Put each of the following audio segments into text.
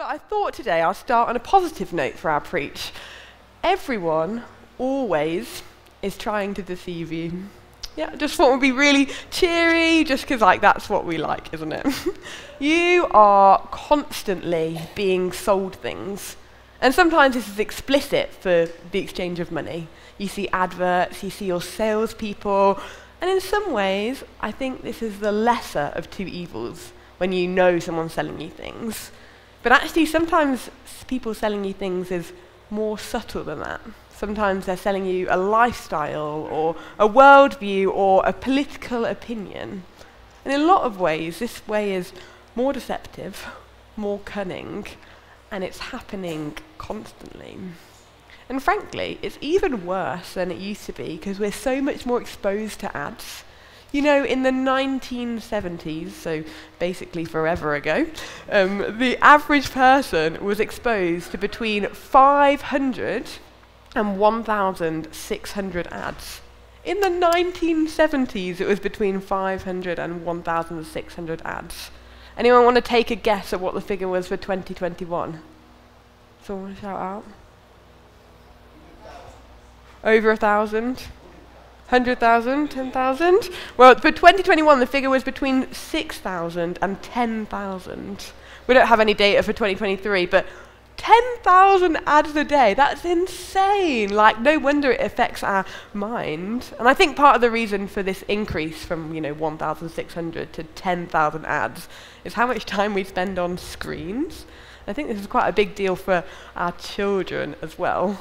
But I thought today I'll start on a positive note for our preach. Everyone always is trying to deceive you. Yeah, just thought would be really cheery, just because like that's what we like, isn't it? you are constantly being sold things. And sometimes this is explicit for the exchange of money. You see adverts, you see your salespeople, and in some ways, I think this is the lesser of two evils when you know someone's selling you things. But actually, sometimes people selling you things is more subtle than that. Sometimes they're selling you a lifestyle or a worldview or a political opinion. And in a lot of ways, this way is more deceptive, more cunning, and it's happening constantly. And frankly, it's even worse than it used to be because we're so much more exposed to ads. You know, in the 1970s, so basically forever ago, um, the average person was exposed to between 500 and 1,600 ads. In the 1970s, it was between 500 and 1,600 ads. Anyone want to take a guess at what the figure was for 2021? Someone shout out. Over a thousand? 100,000, 10,000? Well, for 2021, the figure was between 6,000 and 10,000. We don't have any data for 2023, but 10,000 ads a day, that's insane. Like, no wonder it affects our mind. And I think part of the reason for this increase from, you know, 1,600 to 10,000 ads is how much time we spend on screens. I think this is quite a big deal for our children as well.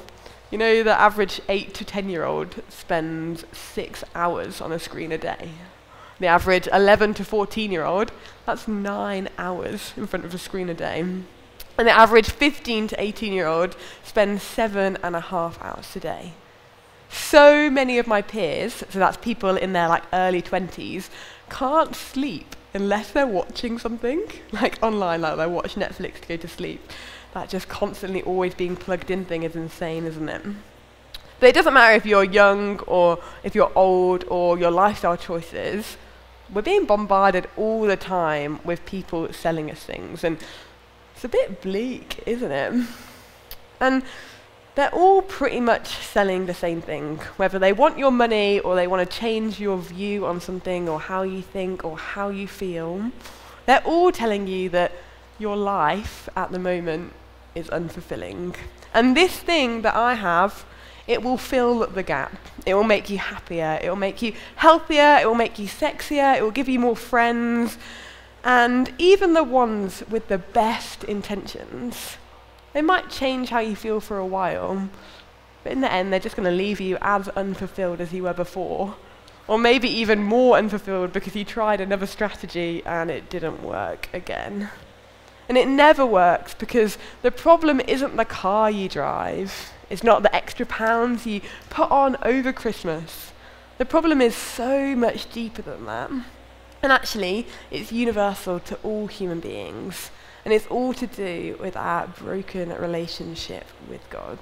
You know, the average 8 to 10 year old spends six hours on a screen a day. The average 11 to 14 year old, that's nine hours in front of a screen a day. And the average 15 to 18 year old spends seven and a half hours a day. So many of my peers, so that's people in their like early 20s, can't sleep unless they're watching something, like online, like they watch Netflix to go to sleep that just constantly always being plugged in thing is insane, isn't it? But it doesn't matter if you're young or if you're old or your lifestyle choices. We're being bombarded all the time with people selling us things, and it's a bit bleak, isn't it? And they're all pretty much selling the same thing, whether they want your money or they want to change your view on something or how you think or how you feel. They're all telling you that your life at the moment is unfulfilling. And this thing that I have, it will fill the gap. It will make you happier. It will make you healthier. It will make you sexier. It will give you more friends. And even the ones with the best intentions, they might change how you feel for a while. But in the end, they're just going to leave you as unfulfilled as you were before. Or maybe even more unfulfilled because you tried another strategy and it didn't work again. And it never works because the problem isn't the car you drive, it's not the extra pounds you put on over Christmas. The problem is so much deeper than that. And actually, it's universal to all human beings. And it's all to do with our broken relationship with God.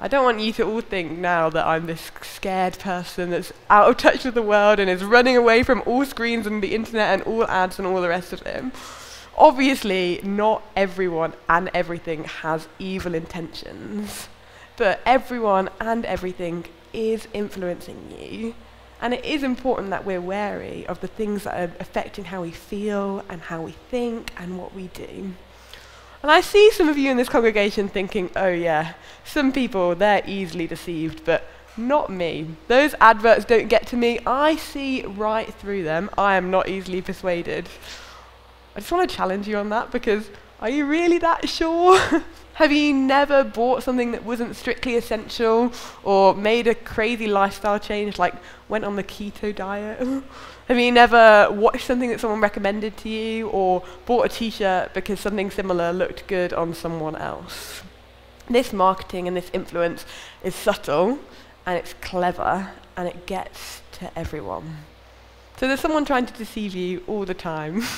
I don't want you to all think now that I'm this scared person that's out of touch with the world and is running away from all screens and the internet and all ads and all the rest of it. Obviously, not everyone and everything has evil intentions, but everyone and everything is influencing you. And it is important that we're wary of the things that are affecting how we feel and how we think and what we do. And I see some of you in this congregation thinking, oh yeah, some people, they're easily deceived, but not me. Those adverts don't get to me. I see right through them. I am not easily persuaded. I just want to challenge you on that because are you really that sure? Have you never bought something that wasn't strictly essential or made a crazy lifestyle change, like went on the keto diet? Have you never watched something that someone recommended to you or bought a t shirt because something similar looked good on someone else? This marketing and this influence is subtle and it's clever and it gets to everyone. So there's someone trying to deceive you all the time.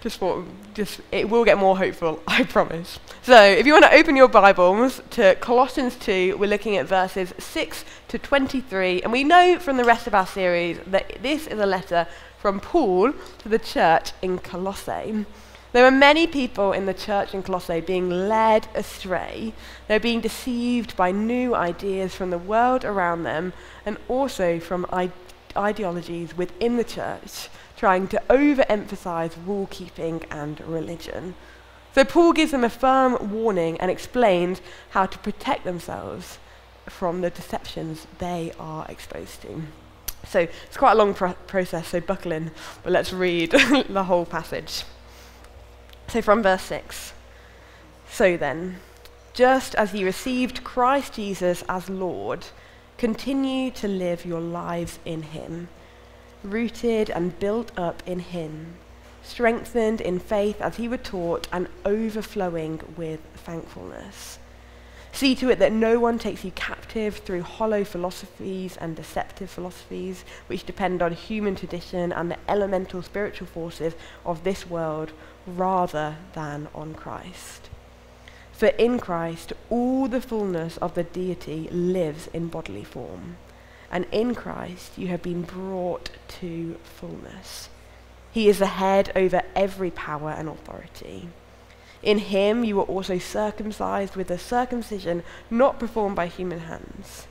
just for, just it will get more hopeful, I promise. So if you want to open your Bibles to Colossians 2, we're looking at verses 6 to 23, and we know from the rest of our series that this is a letter from Paul to the church in Colossae. There were many people in the church in Colossae being led astray. They were being deceived by new ideas from the world around them and also from I- ideologies within the church trying to overemphasize rule keeping and religion. So Paul gives them a firm warning and explains how to protect themselves from the deceptions they are exposed to. So it's quite a long pro- process, so buckle in, but let's read the whole passage. So from verse 6 So then, just as you received Christ Jesus as Lord, continue to live your lives in Him, rooted and built up in Him, strengthened in faith as He were taught, and overflowing with thankfulness. See to it that no one takes you captive through hollow philosophies and deceptive philosophies, which depend on human tradition and the elemental spiritual forces of this world rather than on Christ. For in Christ, all the fullness of the deity lives in bodily form. And in Christ, you have been brought to fullness. He is the head over every power and authority. In him you were also circumcised with a circumcision not performed by human hands.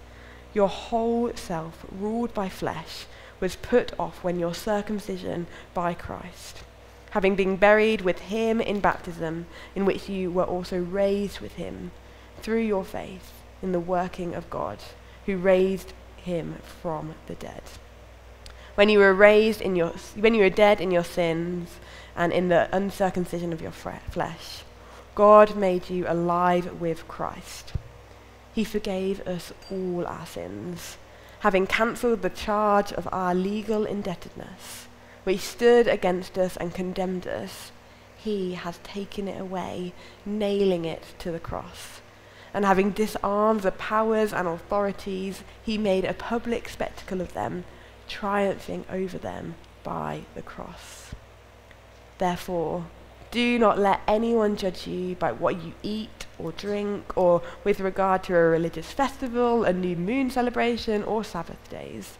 Your whole self, ruled by flesh, was put off when your circumcision by Christ, having been buried with him in baptism, in which you were also raised with him through your faith in the working of God, who raised him from the dead. When you were raised in your, when you were dead in your sins and in the uncircumcision of your flesh. God made you alive with Christ. He forgave us all our sins, having cancelled the charge of our legal indebtedness, which stood against us and condemned us. He has taken it away, nailing it to the cross. And having disarmed the powers and authorities, he made a public spectacle of them, triumphing over them by the cross. Therefore, do not let anyone judge you by what you eat or drink, or with regard to a religious festival, a new moon celebration, or Sabbath days.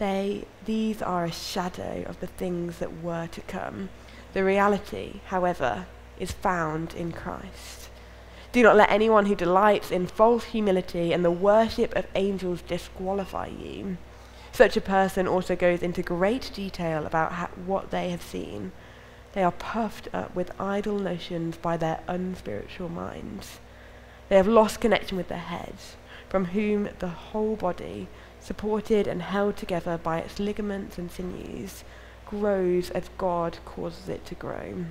They, these are a shadow of the things that were to come. The reality, however, is found in Christ. Do not let anyone who delights in false humility and the worship of angels disqualify you. Such a person also goes into great detail about how, what they have seen they are puffed up with idle notions by their unspiritual minds. They have lost connection with their head, from whom the whole body, supported and held together by its ligaments and sinews, grows as God causes it to grow.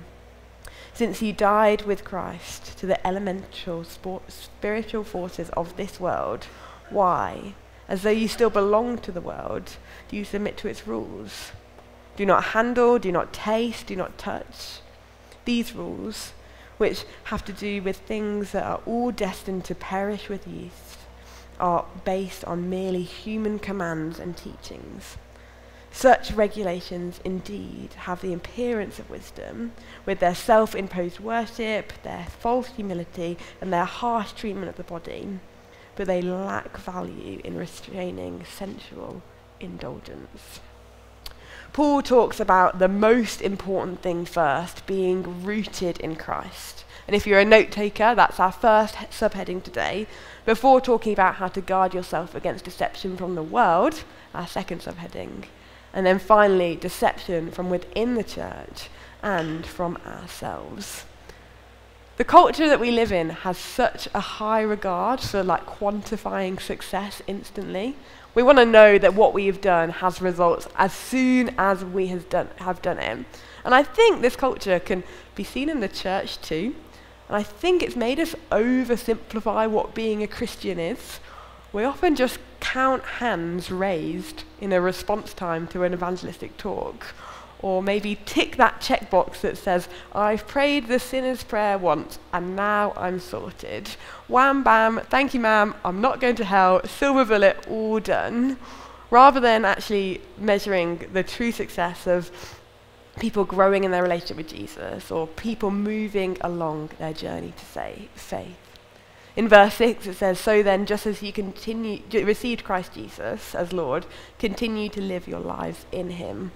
Since you died with Christ to the elemental spiritual forces of this world, why, as though you still belong to the world, do you submit to its rules? Do not handle, do not taste, do not touch. These rules, which have to do with things that are all destined to perish with use, are based on merely human commands and teachings. Such regulations indeed have the appearance of wisdom, with their self imposed worship, their false humility, and their harsh treatment of the body, but they lack value in restraining sensual indulgence. Paul talks about the most important thing first, being rooted in Christ. And if you're a note taker, that's our first subheading today. Before talking about how to guard yourself against deception from the world, our second subheading. And then finally, deception from within the church and from ourselves. The culture that we live in has such a high regard for like quantifying success instantly. We want to know that what we have done has results as soon as we done, have done it. And I think this culture can be seen in the church too. And I think it's made us oversimplify what being a Christian is. We often just count hands raised in a response time to an evangelistic talk or maybe tick that checkbox that says, I've prayed the sinner's prayer once and now I'm sorted. Wham bam, thank you ma'am, I'm not going to hell, silver bullet, all done. Rather than actually measuring the true success of people growing in their relationship with Jesus or people moving along their journey to say faith. In verse 6 it says, So then, just as you continue, received Christ Jesus as Lord, continue to live your lives in him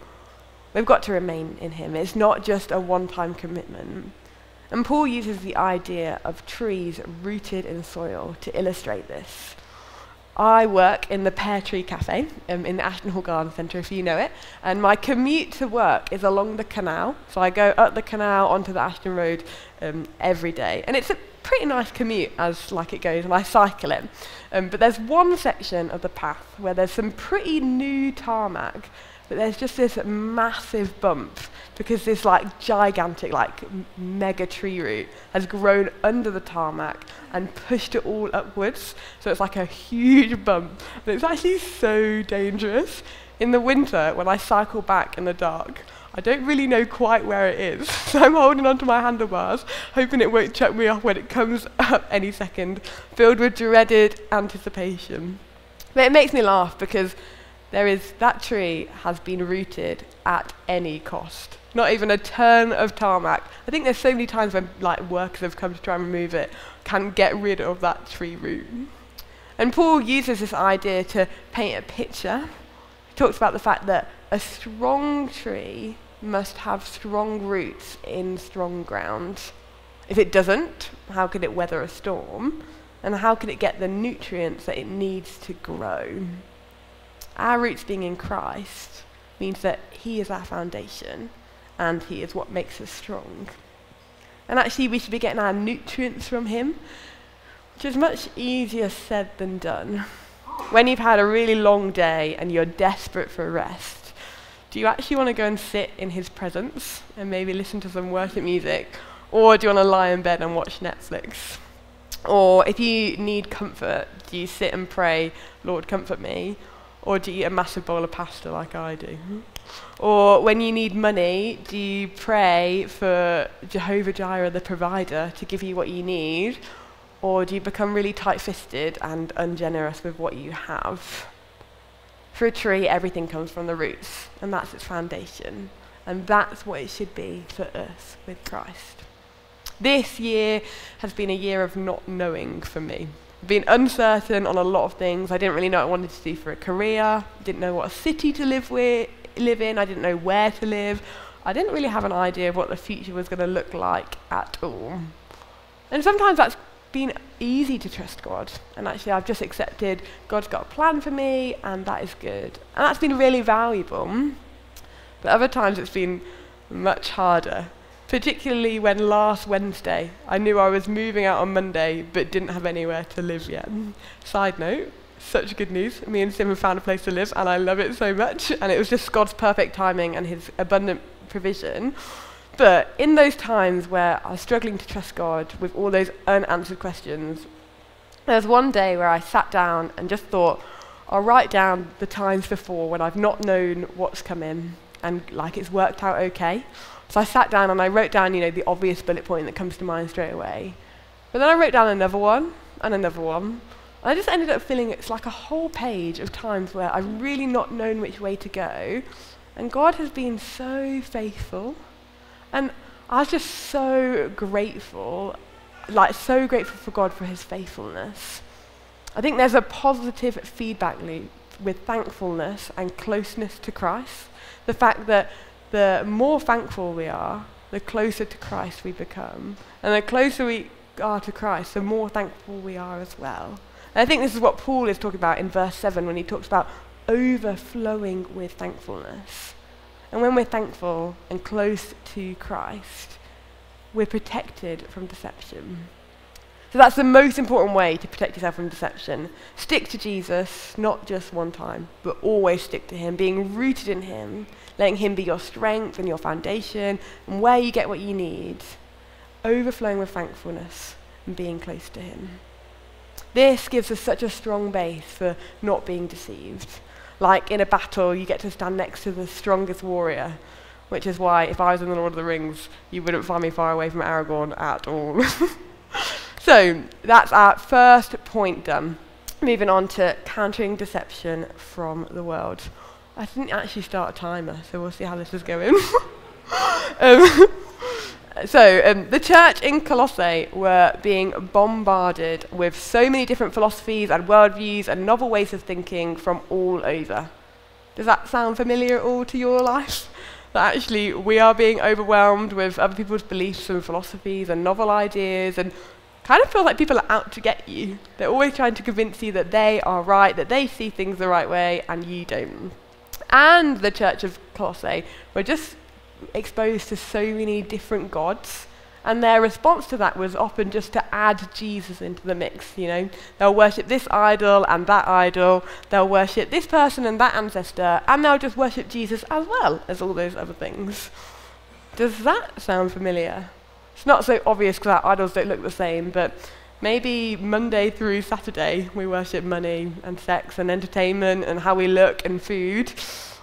We've got to remain in him. It's not just a one time commitment. And Paul uses the idea of trees rooted in soil to illustrate this. I work in the Pear Tree Cafe um, in the Ashton Hall Garden Centre, if you know it, and my commute to work is along the canal. So I go up the canal onto the Ashton Road um, every day, and it's a pretty nice commute as like it goes, and I cycle it. Um, but there's one section of the path where there's some pretty new tarmac, but there's just this massive bump because this like gigantic, like mega tree root has grown under the tarmac and pushed it all upwards. So it's like a huge bump. And it's actually so dangerous. In the winter, when I cycle back in the dark, I don't really know quite where it is. So I'm holding onto my handlebars, hoping it won't chuck me off when it comes up any second, filled with dreaded anticipation. But it makes me laugh because there is that tree has been rooted at any cost. Not even a turn of tarmac. I think there's so many times when like workers have come to try and remove it, can get rid of that tree root. And Paul uses this idea to paint a picture. He talks about the fact that a strong tree must have strong roots in strong ground. If it doesn't, how could it weather a storm? And how can it get the nutrients that it needs to grow? Our roots being in Christ means that He is our foundation and He is what makes us strong. And actually, we should be getting our nutrients from Him, which is much easier said than done. When you've had a really long day and you're desperate for a rest, do you actually want to go and sit in His presence and maybe listen to some worship music? Or do you want to lie in bed and watch Netflix? Or if you need comfort, do you sit and pray, Lord, comfort me? Or do you eat a massive bowl of pasta like I do? Or when you need money, do you pray for Jehovah Jireh, the provider, to give you what you need? Or do you become really tight fisted and ungenerous with what you have? For a tree, everything comes from the roots, and that's its foundation. And that's what it should be for us with Christ. This year has been a year of not knowing for me. Been uncertain on a lot of things. I didn't really know what I wanted to do for a career, didn't know what a city to live with, live in, I didn't know where to live. I didn't really have an idea of what the future was going to look like at all. And sometimes that's been easy to trust God. And actually, I've just accepted God's got a plan for me, and that is good. And that's been really valuable. But other times it's been much harder, particularly when last Wednesday I knew I was moving out on Monday but didn't have anywhere to live yet. Side note, such good news. Me and Sim have found a place to live, and I love it so much. And it was just God's perfect timing and His abundant provision. But in those times where I was struggling to trust God with all those unanswered questions, there was one day where I sat down and just thought, I'll write down the times before when I've not known what's coming and like it's worked out okay. So I sat down and I wrote down, you know, the obvious bullet point that comes to mind straight away. But then I wrote down another one and another one And I just ended up feeling it's like a whole page of times where I've really not known which way to go. And God has been so faithful. And I was just so grateful, like so grateful for God for his faithfulness. I think there's a positive feedback loop with thankfulness and closeness to Christ. The fact that the more thankful we are, the closer to Christ we become. And the closer we are to Christ, the more thankful we are as well. And I think this is what Paul is talking about in verse 7 when he talks about overflowing with thankfulness. And when we're thankful and close to Christ, we're protected from deception. So that's the most important way to protect yourself from deception. Stick to Jesus, not just one time, but always stick to Him, being rooted in Him, letting Him be your strength and your foundation, and where you get what you need, overflowing with thankfulness and being close to Him. This gives us such a strong base for not being deceived. Like in a battle, you get to stand next to the strongest warrior, which is why if I was in the Lord of the Rings, you wouldn't find me far away from Aragorn at all. so that's our first point done. Moving on to countering deception from the world. I didn't actually start a timer, so we'll see how this is going. um, so um, the church in Colossae were being bombarded with so many different philosophies and worldviews and novel ways of thinking from all over. Does that sound familiar at all to your life? that actually we are being overwhelmed with other people's beliefs and philosophies and novel ideas and kind of feel like people are out to get you. They're always trying to convince you that they are right, that they see things the right way, and you don't. And the Church of Colossae were just exposed to so many different gods. And their response to that was often just to add Jesus into the mix, you know. They'll worship this idol and that idol, they'll worship this person and that ancestor, and they'll just worship Jesus as well as all those other things. Does that sound familiar? It's not so obvious because our idols don't look the same, but maybe Monday through Saturday we worship money and sex and entertainment and how we look and food.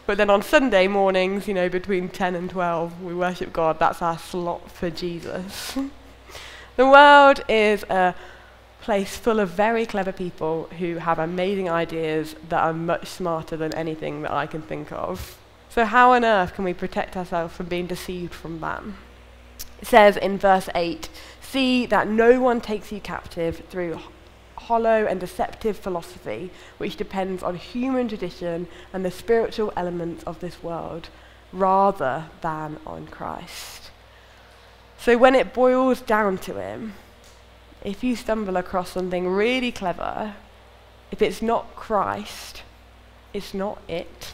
But then on Sunday mornings, you know, between 10 and 12, we worship God. That's our slot for Jesus. the world is a place full of very clever people who have amazing ideas that are much smarter than anything that I can think of. So, how on earth can we protect ourselves from being deceived from that? Says in verse 8 See that no one takes you captive through hollow and deceptive philosophy, which depends on human tradition and the spiritual elements of this world, rather than on Christ. So when it boils down to Him, if you stumble across something really clever, if it's not Christ, it's not it.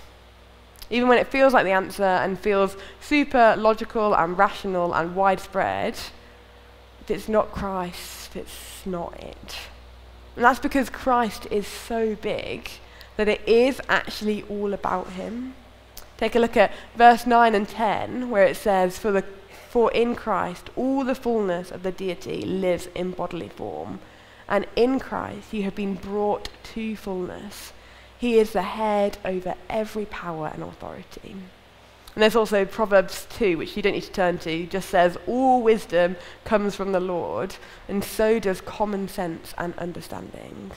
Even when it feels like the answer and feels super logical and rational and widespread, if it's not Christ, it's not it. And that's because Christ is so big that it is actually all about him. Take a look at verse 9 and 10, where it says, For, the, for in Christ all the fullness of the deity lives in bodily form, and in Christ you have been brought to fullness. He is the head over every power and authority. And there's also Proverbs 2, which you don't need to turn to, just says, All wisdom comes from the Lord, and so does common sense and understanding.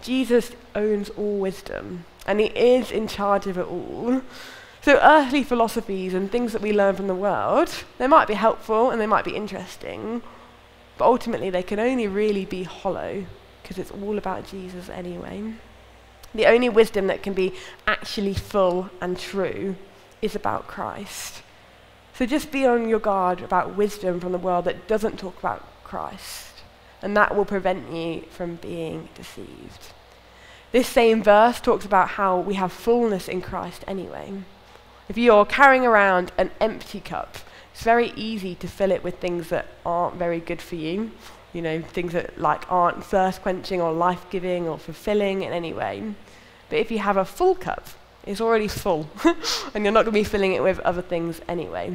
Jesus owns all wisdom, and he is in charge of it all. So, earthly philosophies and things that we learn from the world, they might be helpful and they might be interesting, but ultimately they can only really be hollow because it's all about Jesus anyway. The only wisdom that can be actually full and true is about Christ. So just be on your guard about wisdom from the world that doesn't talk about Christ, and that will prevent you from being deceived. This same verse talks about how we have fullness in Christ anyway. If you're carrying around an empty cup, it's very easy to fill it with things that aren't very good for you. You know, things that like aren't thirst quenching or life giving or fulfilling in any way. But if you have a full cup, it's already full, and you're not going to be filling it with other things anyway.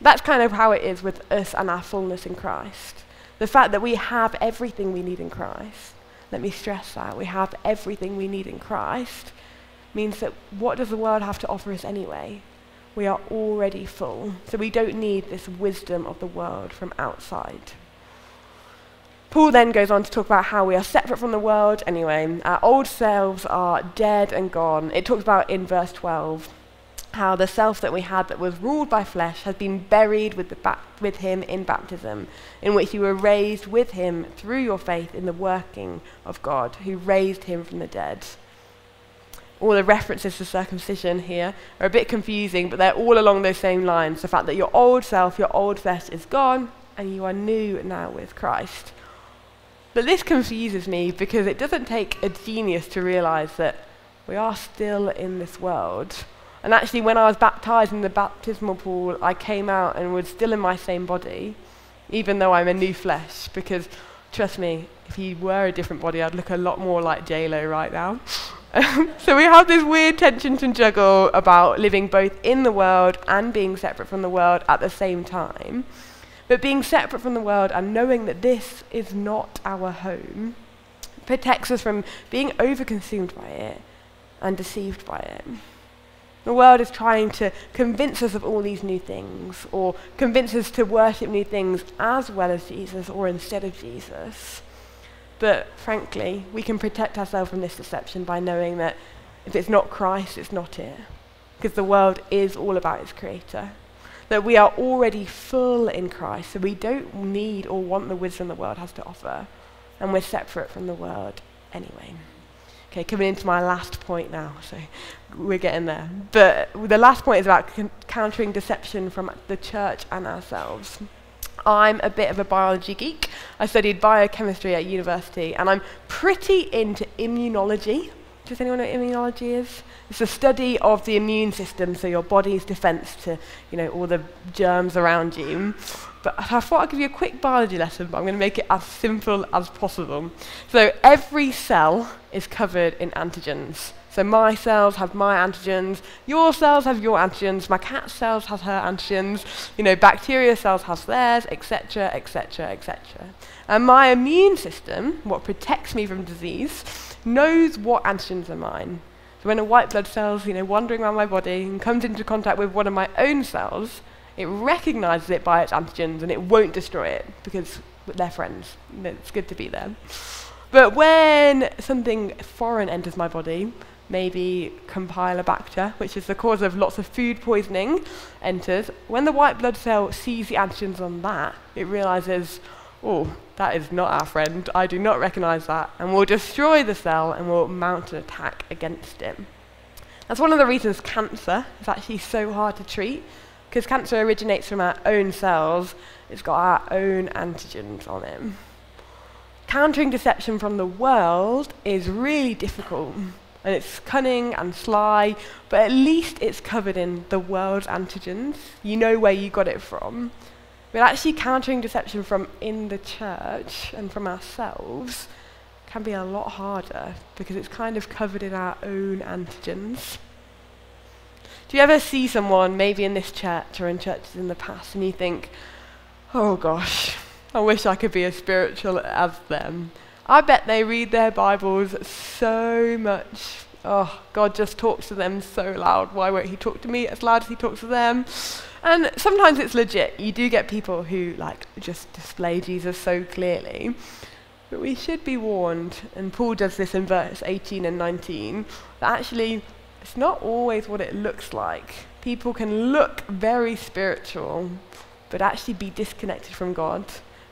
That's kind of how it is with us and our fullness in Christ. The fact that we have everything we need in Christ, let me stress that, we have everything we need in Christ, means that what does the world have to offer us anyway? We are already full, so we don't need this wisdom of the world from outside. Paul then goes on to talk about how we are separate from the world anyway. Our old selves are dead and gone. It talks about in verse 12 how the self that we had that was ruled by flesh has been buried with, the with him in baptism, in which you were raised with him through your faith in the working of God, who raised him from the dead. All the references to circumcision here are a bit confusing, but they're all along those same lines. The fact that your old self, your old flesh is gone, and you are new now with Christ. But this confuses me because it doesn't take a genius to realize that we are still in this world. And actually, when I was baptized in the baptismal pool, I came out and was still in my same body, even though I'm a new flesh. Because, trust me, if he were a different body, I'd look a lot more like J-Lo right now. so we have this weird tension to juggle about living both in the world and being separate from the world at the same time. But being separate from the world and knowing that this is not our home protects us from being overconsumed by it and deceived by it. The world is trying to convince us of all these new things, or convince us to worship new things as well as Jesus or instead of Jesus. But frankly, we can protect ourselves from this deception by knowing that if it's not Christ, it's not it. Because the world is all about its creator that we are already full in Christ, so we don't need or want the wisdom the world has to offer, and we're separate from the world anyway. Okay, coming into my last point now, so we're getting there. But the last point is about countering deception from the church and ourselves. I'm a bit of a biology geek. I studied biochemistry at university, and I'm pretty into immunology. Does anyone know what immunology is? It's the study of the immune system, so your body's defense to, you know, all the germs around you. But I thought I'd give you a quick biology lesson, but I'm going to make it as simple as possible. So every cell is covered in antigens. So my cells have my antigens, your cells have your antigens, my cat's cells has her antigens, you know, bacteria cells has theirs, etc., etc., etc. And my immune system, what protects me from disease, knows what antigens are mine. So when a white blood cell's, you know, wandering around my body and comes into contact with one of my own cells, it recognizes it by its antigens and it won't destroy it because they're friends. It's good to be there. But when something foreign enters my body, maybe Campylobacter, which is the cause of lots of food poisoning, enters, when the white blood cell sees the antigens on that, it realizes, oh, that is not our friend, I do not recognize that, and we'll destroy the cell and we'll mount an attack against it. That's one of the reasons cancer is actually so hard to treat, because cancer originates from our own cells, it's got our own antigens on it. Countering deception from the world is really difficult and it's cunning and sly, but at least it's covered in the world's antigens. You know where you got it from. But actually countering deception from in the church and from ourselves can be a lot harder because it's kind of covered in our own antigens. Do you ever see someone, maybe in this church or in churches in the past, and you think, oh gosh, I wish I could be as spiritual as them? I bet they read their Bibles so much. Oh, God just talks to them so loud. Why won't He talk to me as loud as He talks to them? And sometimes it's legit. You do get people who like just display Jesus so clearly. But we should be warned, and Paul does this in verse 18 and 19, that actually it's not always what it looks like. People can look very spiritual, but actually be disconnected from God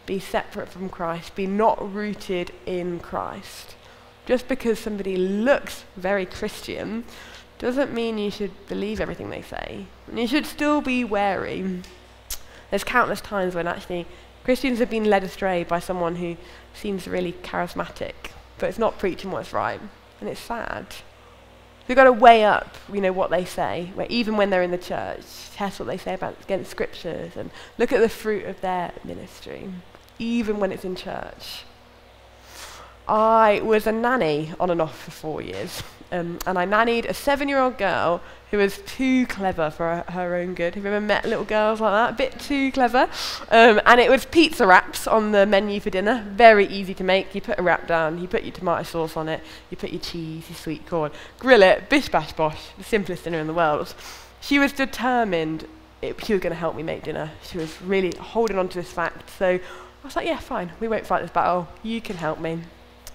be separate from Christ, be not rooted in Christ. Just because somebody looks very Christian doesn't mean you should believe everything they say. And you should still be wary. There's countless times when actually Christians have been led astray by someone who seems really charismatic, but it's not preaching what's right. And it's sad. We've got to weigh up, you know, what they say, where even when they're in the church, test what they say about against scriptures and look at the fruit of their ministry even when it's in church. I was a nanny on and off for four years, um, and I nannied a seven-year-old girl who was too clever for her, her, own good. Have you ever met little girls like that? A bit too clever. Um, and it was pizza wraps on the menu for dinner. Very easy to make. You put a wrap down, you put your tomato sauce on it, you put your cheese, your sweet corn, grill it, bish bash bosh, the simplest dinner in the world. She was determined it, she was going to help me make dinner. She was really holding on to this fact. So I was like, yeah, fine, we won't fight this battle. You can help me.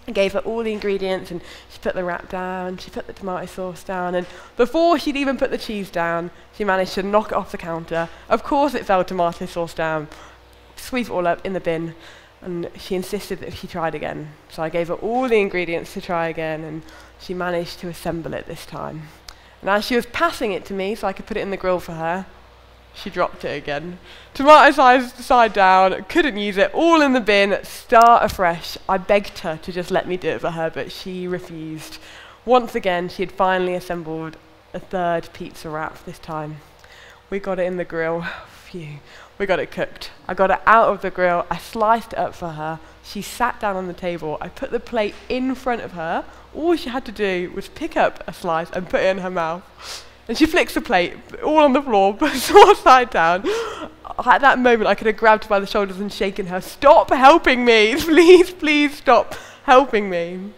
I gave her all the ingredients and she put the wrap down, she put the tomato sauce down, and before she'd even put the cheese down, she managed to knock it off the counter. Of course, it fell tomato sauce down, sweep it all up in the bin, and she insisted that she tried again. So I gave her all the ingredients to try again, and she managed to assemble it this time. And as she was passing it to me so I could put it in the grill for her, she dropped it again. Tomato size side down, couldn't use it, all in the bin, start afresh. I begged her to just let me do it for her, but she refused. Once again, she had finally assembled a third pizza wrap this time. We got it in the grill. Phew. We got it cooked. I got it out of the grill. I sliced it up for her. She sat down on the table. I put the plate in front of her. All she had to do was pick up a slice and put it in her mouth. And she flicks the plate, all on the floor, all side down. At that moment, I could have grabbed her by the shoulders and shaken her. Stop helping me! Please, please stop helping me.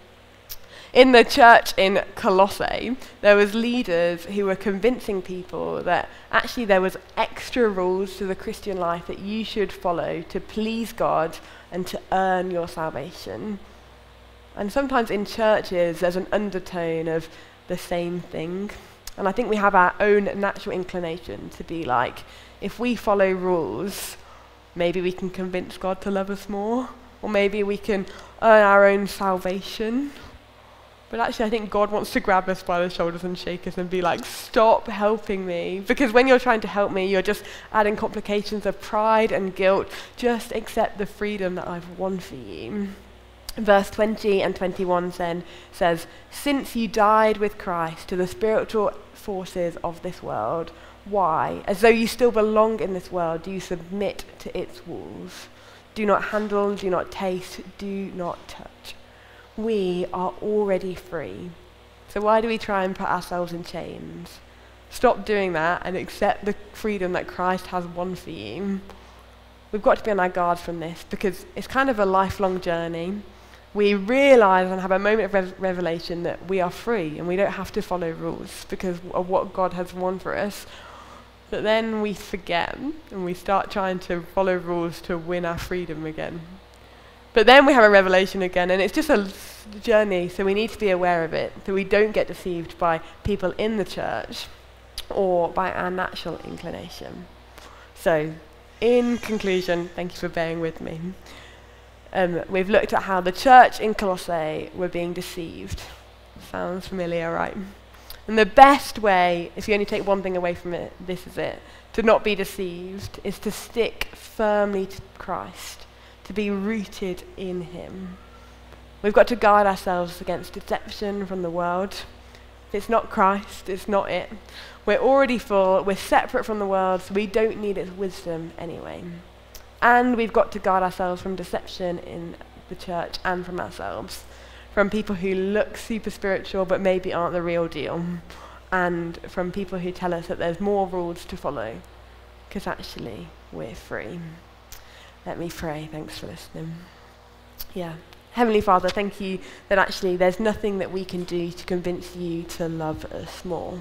In the church in Colossae, there was leaders who were convincing people that actually there was extra rules to the Christian life that you should follow to please God and to earn your salvation. And sometimes in churches, there's an undertone of the same thing. And I think we have our own natural inclination to be like, if we follow rules, maybe we can convince God to love us more, or maybe we can earn our own salvation. But actually, I think God wants to grab us by the shoulders and shake us and be like, stop helping me. Because when you're trying to help me, you're just adding complications of pride and guilt. Just accept the freedom that I've won for you. Verse 20 and 21 then says, Since you died with Christ to the spiritual forces of this world, why, as though you still belong in this world, do you submit to its rules? Do not handle, do not taste, do not touch we are already free. So why do we try and put ourselves in chains? Stop doing that and accept the freedom that Christ has won for you. We've got to be on our guard from this because it's kind of a lifelong journey. We realize and have a moment of re- revelation that we are free and we don't have to follow rules because of what God has won for us. But then we forget and we start trying to follow rules to win our freedom again. But then we have a revelation again, and it's just a journey, so we need to be aware of it, so we don't get deceived by people in the church or by our natural inclination. So, in conclusion, thank you for bearing with me. Um, we've looked at how the church in Colossae were being deceived. Sounds familiar, right? And the best way, if you only take one thing away from it, this is it to not be deceived, is to stick firmly to Christ to be rooted in Him. We've got to guard ourselves against deception from the world. It's not Christ, it's not it. We're already full, we're separate from the world, so we don't need its wisdom anyway. And we've got to guard ourselves from deception in the church and from ourselves. From people who look super spiritual but maybe aren't the real deal. And from people who tell us that there's more rules to follow. Because actually, we're free. Let me pray. Thanks for listening. Yeah. Heavenly Father, thank you that actually there's nothing that we can do to convince you to love us more.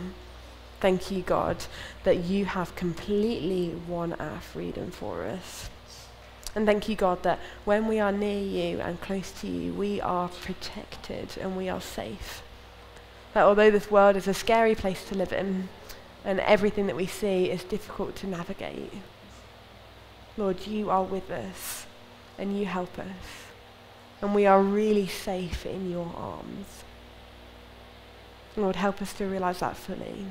Thank you, God, that you have completely won our freedom for us. And thank you, God, that when we are near you and close to you, we are protected and we are safe. That although this world is a scary place to live in and everything that we see is difficult to navigate, Lord, you are with us and you help us. And we are really safe in your arms. Lord, help us to realize that fully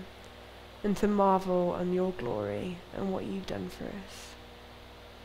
and to marvel on your glory and what you've done for us.